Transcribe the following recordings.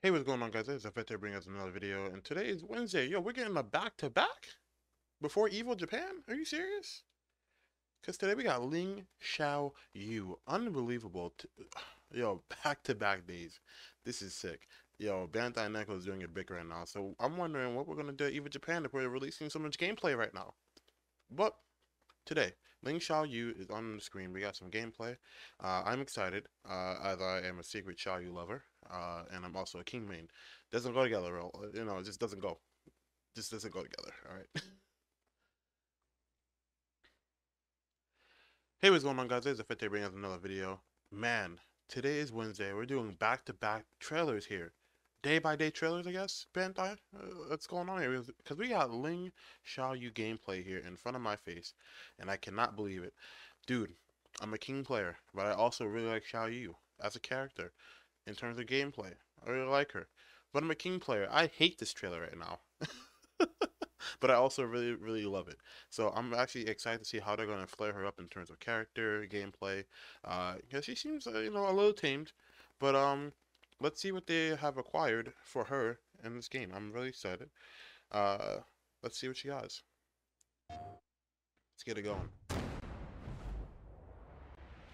Hey, what's going on, guys? It's Affect bringing us another video, and today is Wednesday. Yo, we're getting a back-to-back before Evo Japan? Are you serious? Because today we got Ling Xiao Yu. Unbelievable. Yo, back-to-back days. This is sick. Yo, Bandai Namco is doing it big right now, so I'm wondering what we're going to do at Evo Japan if we're releasing so much gameplay right now. But, today, Ling Xiaoyu is on the screen. We got some gameplay. Uh, I'm excited, uh, as I am a secret Xiaoyu lover, uh, and I'm also a King main. Doesn't go together, real. You know, it just doesn't go. Just doesn't go together. All right. hey, what's going on, guys? It's Affect bringing us another video. Man, today is Wednesday. We're doing back-to-back trailers here day by day trailers, I guess. Bandai, uh, what's going on here? Because we got Ling Xiaoyu gameplay here in front of my face, and I cannot believe it, dude. I'm a King player, but I also really like Xiaoyu as a character in terms of gameplay. I really like her, but I'm a King player. I hate this trailer right now. but I also really, really love it. So I'm actually excited to see how they're going to flare her up in terms of character, gameplay. Uh, because she seems, uh, you know, a little tamed. But um, let's see what they have acquired for her in this game. I'm really excited. Uh, let's see what she has. Let's get it going.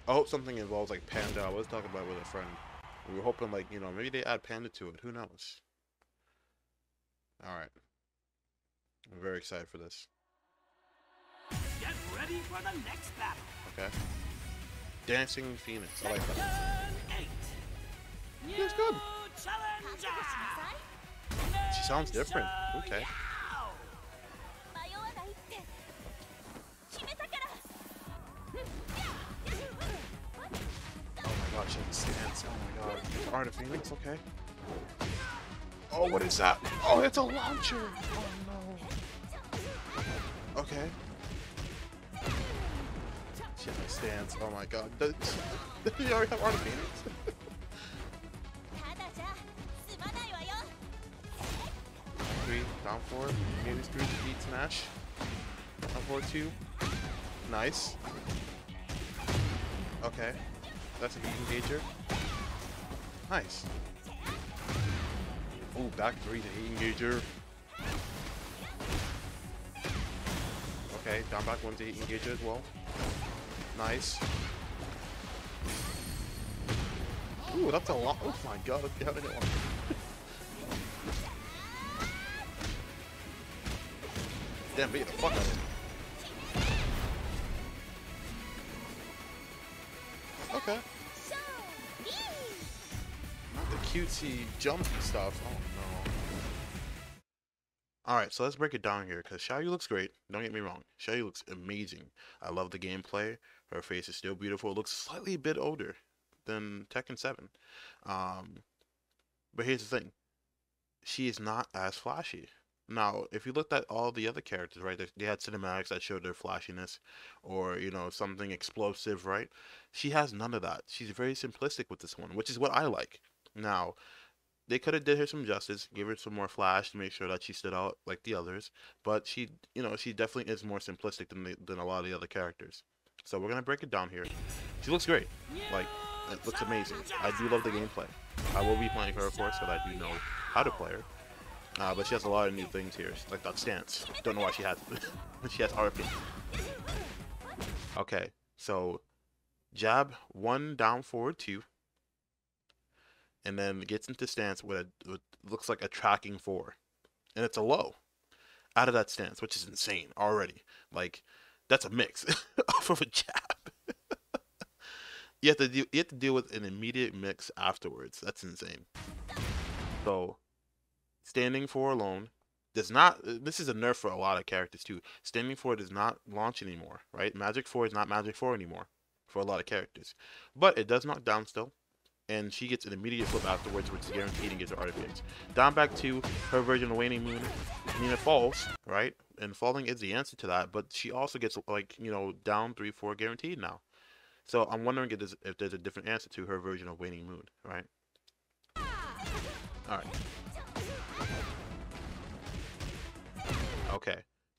I hope something involves like Panda. I was talking about it with a friend. We were hoping like, you know, maybe they add Panda to it. Who knows? Alright. I'm very excited for this. Get ready for the next battle. Okay. Dancing Phoenix. I like that. She looks good. She sounds different. Okay. Oh my god, she stands. Oh my god. Art of Phoenix, okay. Oh, what is that? Oh, it's a launcher! Oh no. Okay. She has stands. Oh my god. Does, does you already have Art of Phoenix? down four. Maybe three to heat smash. Down four, two. Nice. Okay. That's a heat engager. Nice. Ooh, back three to heat engager. Okay, down back one to heat engager as well. Nice. Ooh, that's a lot. Oh my god, how did I get Damn, beat the fuck out of him. Okay. Not the cutesy jumpy stuff. Oh no. Alright, so let's break it down here because Xiaoyu looks great. Don't get me wrong. Xiaoyu looks amazing. I love the gameplay. Her face is still beautiful. It looks slightly a bit older than Tekken 7. Um, but here's the thing she is not as flashy. Now, if you looked at all the other characters, right, they, had cinematics that showed their flashiness or, you know, something explosive, right? She has none of that. She's very simplistic with this one, which is what I like. Now, they could have did her some justice, give her some more flash to make sure that she stood out like the others, but she, you know, she definitely is more simplistic than the, than a lot of the other characters. So we're gonna break it down here. She looks great, like it looks amazing. I do love the gameplay. I will be playing her, of course, because I do know how to play her. Uh, but she has a lot of new things here, like that stance. Don't know why she has. she has RP. Okay, so jab one down forward two and then gets into stance with a looks like a tracking four and it's a low out of that stance which is insane already like that's a mix off of a jab you have to do you have to deal with an immediate mix afterwards that's insane so standing four alone does not this is a nerf for a lot of characters too standing four does not launch anymore right magic four is not magic four anymore for a lot of characters but it does knock down still and she gets an immediate flip afterwards, which is guaranteed and gets her artifacts. Down back to her version of Waning Moon, Nina falls, right? And falling is the answer to that, but she also gets like you know down three four guaranteed now. So I'm wondering if there's, if there's a different answer to her version of Waning Moon, right? All right.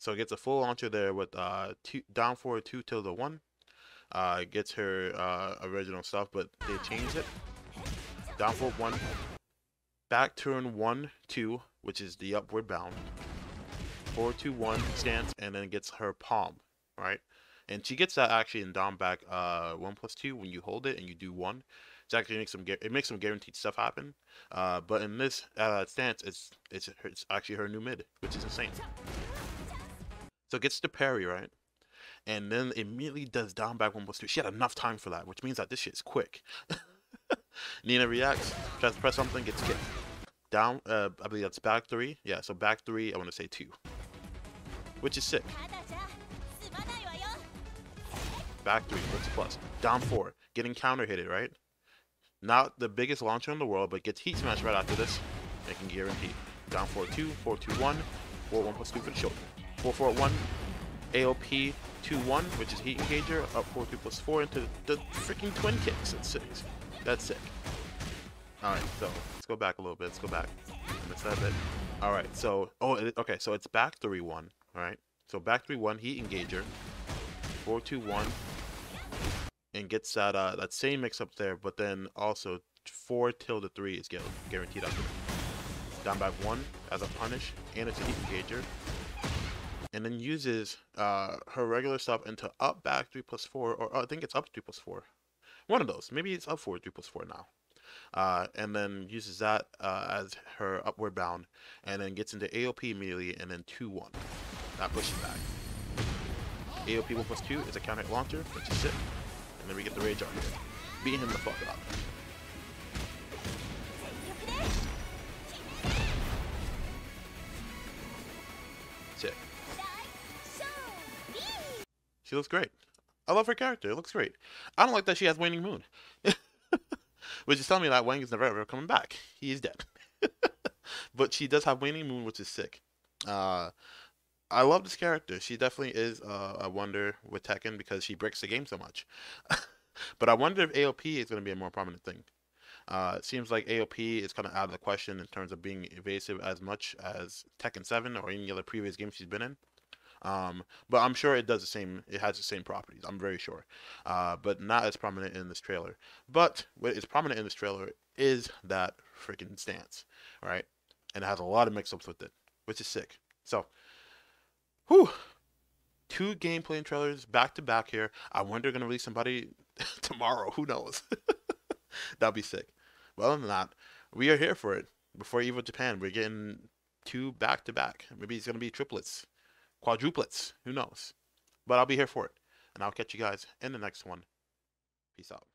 So it gets a full launcher there with uh two down forward two tilde one. Uh, gets her uh, original stuff, but they changed it. Down for one. back turn one, two, which is the upward bound. Four, two, one stance, and then gets her palm, right? And she gets that actually in down back uh one plus two when you hold it and you do one. It actually makes some it makes some guaranteed stuff happen. Uh, but in this uh stance, it's it's it's actually her new mid, which is insane. So it gets to parry, right? And then immediately does down back 1-2. She had enough time for that, which means that this shit's quick. Nina reacts, tries to press something, gets kicked. Down, uh, I believe that's back three. Yeah, so back three, I want to say two. Which is sick. Back three, plus? Down four, getting counter hit it, right? Not the biggest launcher in the world, but gets heat smash right after this. Making guarantee. Down four two, four two one, four one plus two plus 2 for the shoulder. Four four one, AOP two one, which is heat engager, up four two plus four into the freaking twin kicks. That's sick. That's sick. Alright, so let's go back a little bit. Let's go back. I missed that bit. Alright, so oh it, okay, so it's back three one, alright? So back three one, heat engager. Four two one and gets that uh that same mix up there, but then also four tilde three is guaranteed up there. Down back one as a punish, and it's a heat engager. And then uses uh her regular stuff into up back three plus four, or I think it's up three plus four. One of those. Maybe it's up four three plus four now. Uh, and then uses that uh, as her upward bound, and then gets into AOP immediately, and then two one. That pushes back. AOP 1 plus 2 is a counter launcher, which is sick. And then we get the Rage on here. Beating him the fuck up. She looks great. I love her character. It looks great. I don't like that she has waning moon. which is telling me that Wang is never ever coming back. He is dead. but she does have waning moon, which is sick. Uh, I love this character. She definitely is a wonder with Tekken because she breaks the game so much. but I wonder if AOP is going to be a more prominent thing. Uh, it seems like AOP is kind of out of the question in terms of being evasive as much as Tekken 7 or any other previous game she's been in. Um, but I'm sure it does the same. It has the same properties. I'm very sure, uh, but not as prominent in this trailer. But what is prominent in this trailer is that freaking stance, right? And it has a lot of mix-ups with it, which is sick. So, whew, two gameplay trailers back to back here. I wonder gonna release somebody tomorrow. Who knows? That'll be sick. Well, other than that, we are here for it. Before Evo Japan, we're getting two back to back. Maybe it's gonna be triplets quadruplets. Who knows? But I'll be here for it. And I'll catch you guys in the next one. Peace out.